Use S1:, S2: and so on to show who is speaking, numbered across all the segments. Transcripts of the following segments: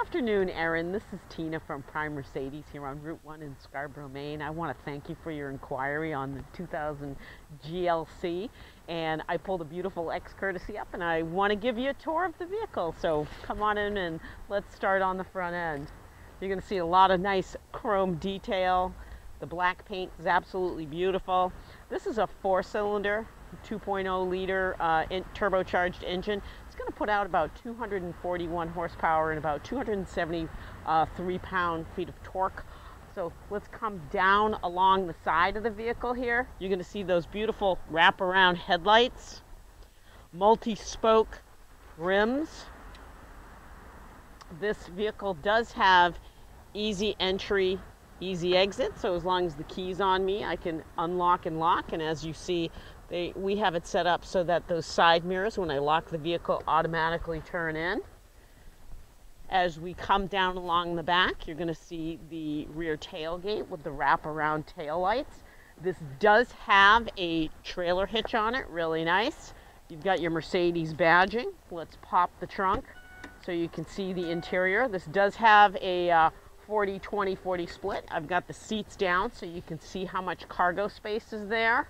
S1: afternoon, Erin. This is Tina from Prime Mercedes here on Route 1 in Scarborough, Maine. I want to thank you for your inquiry on the 2000 GLC. And I pulled a beautiful X Courtesy up and I want to give you a tour of the vehicle. So come on in and let's start on the front end. You're going to see a lot of nice chrome detail. The black paint is absolutely beautiful. This is a four cylinder 2.0 liter uh, turbocharged engine. Going to put out about 241 horsepower and about 273 uh, pound feet of torque. So let's come down along the side of the vehicle here. You're going to see those beautiful wraparound headlights, multi-spoke rims. This vehicle does have easy entry, easy exit. So as long as the key's on me, I can unlock and lock. And as you see, they, we have it set up so that those side mirrors, when I lock the vehicle, automatically turn in. As we come down along the back, you're going to see the rear tailgate with the wraparound tail lights. This does have a trailer hitch on it, really nice. You've got your Mercedes badging. Let's pop the trunk so you can see the interior. This does have a uh, 40 20 40 split. I've got the seats down so you can see how much cargo space is there.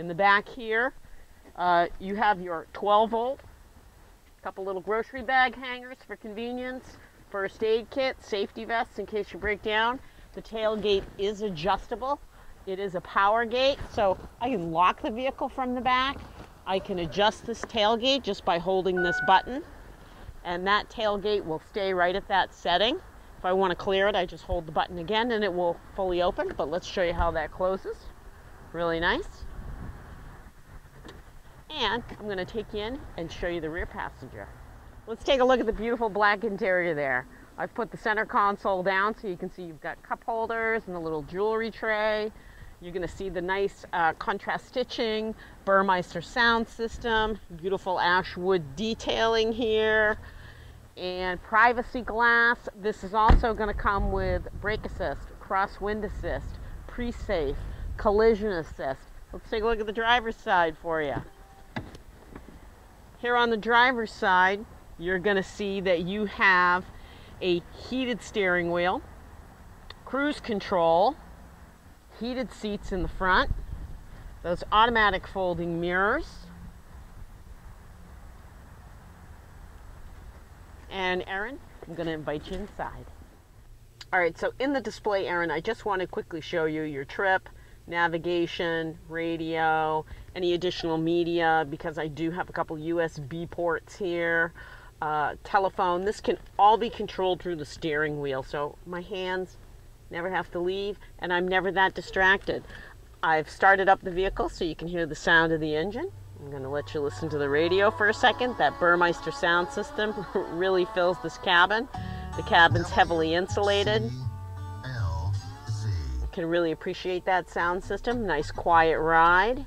S1: In the back here, uh, you have your 12 volt, couple little grocery bag hangers for convenience, first aid kit, safety vests in case you break down. The tailgate is adjustable. It is a power gate, so I can lock the vehicle from the back. I can adjust this tailgate just by holding this button, and that tailgate will stay right at that setting. If I want to clear it, I just hold the button again and it will fully open, but let's show you how that closes. Really nice. And I'm going to take you in and show you the rear passenger. Let's take a look at the beautiful black interior there. I've put the center console down so you can see you've got cup holders and a little jewelry tray. You're going to see the nice uh, contrast stitching, Burmester sound system, beautiful ashwood detailing here, and privacy glass. This is also going to come with brake assist, crosswind assist, pre-safe, collision assist. Let's take a look at the driver's side for you. Here on the driver's side, you're going to see that you have a heated steering wheel, cruise control, heated seats in the front, those automatic folding mirrors, and Erin, I'm going to invite you inside. All right, so in the display, Erin, I just want to quickly show you your trip, navigation, radio, any additional media because I do have a couple USB ports here, uh, telephone. This can all be controlled through the steering wheel. So my hands never have to leave and I'm never that distracted. I've started up the vehicle so you can hear the sound of the engine. I'm going to let you listen to the radio for a second. That Burmester sound system really fills this cabin. The cabin's heavily insulated can really appreciate that sound system. Nice quiet ride.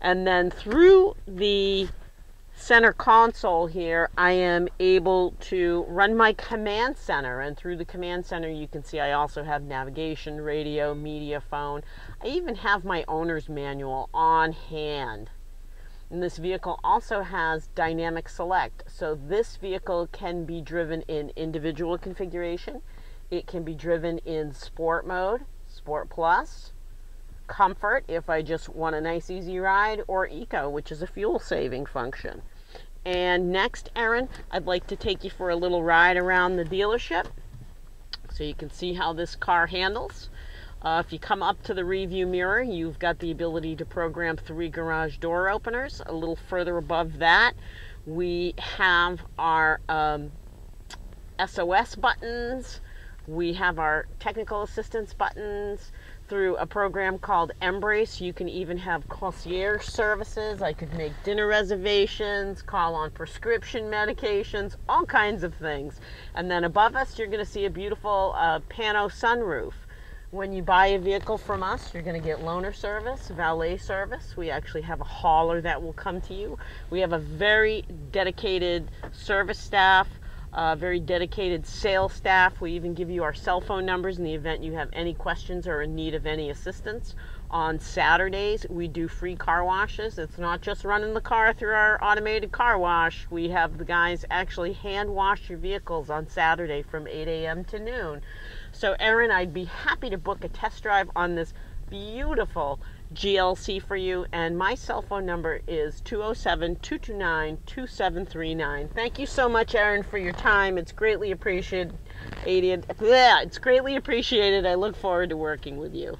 S1: And then through the center console here, I am able to run my command center. And through the command center, you can see I also have navigation, radio, media, phone. I even have my owner's manual on hand. And this vehicle also has dynamic select. So this vehicle can be driven in individual configuration it can be driven in sport mode, sport plus, comfort if I just want a nice easy ride, or eco, which is a fuel saving function. And next, Erin, I'd like to take you for a little ride around the dealership so you can see how this car handles. Uh, if you come up to the review mirror, you've got the ability to program three garage door openers. A little further above that, we have our um, SOS buttons, we have our technical assistance buttons through a program called mbrace. You can even have concierge services. I could make dinner reservations, call on prescription medications, all kinds of things. And then above us, you're going to see a beautiful uh, pano sunroof. When you buy a vehicle from us, you're going to get loaner service, valet service. We actually have a hauler that will come to you. We have a very dedicated service staff uh, very dedicated sales staff. We even give you our cell phone numbers in the event you have any questions or in need of any assistance. On Saturdays, we do free car washes. It's not just running the car through our automated car wash. We have the guys actually hand wash your vehicles on Saturday from 8 a.m. to noon. So, Erin, I'd be happy to book a test drive on this beautiful GLC for you. And my cell phone number is 207 229 2739. Thank you so much, Erin, for your time. It's greatly appreciated. It's greatly appreciated. I look forward to working with you.